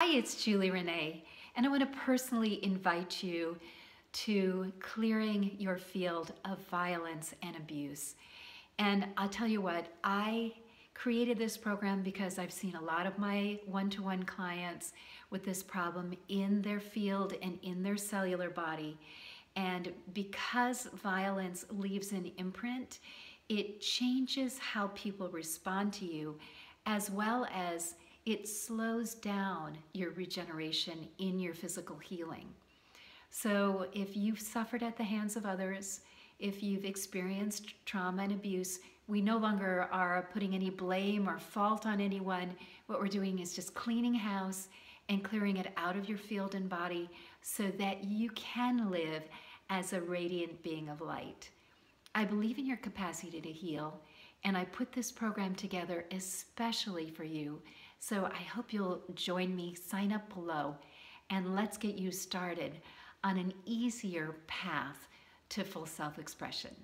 Hi, it's Julie Renee, and I want to personally invite you to clearing your field of violence and abuse. And I'll tell you what, I created this program because I've seen a lot of my one-to-one -one clients with this problem in their field and in their cellular body. And because violence leaves an imprint, it changes how people respond to you as well as it slows down your regeneration in your physical healing. So if you've suffered at the hands of others, if you've experienced trauma and abuse, we no longer are putting any blame or fault on anyone. What we're doing is just cleaning house and clearing it out of your field and body so that you can live as a radiant being of light. I believe in your capacity to heal, and I put this program together especially for you so I hope you'll join me, sign up below, and let's get you started on an easier path to full self-expression.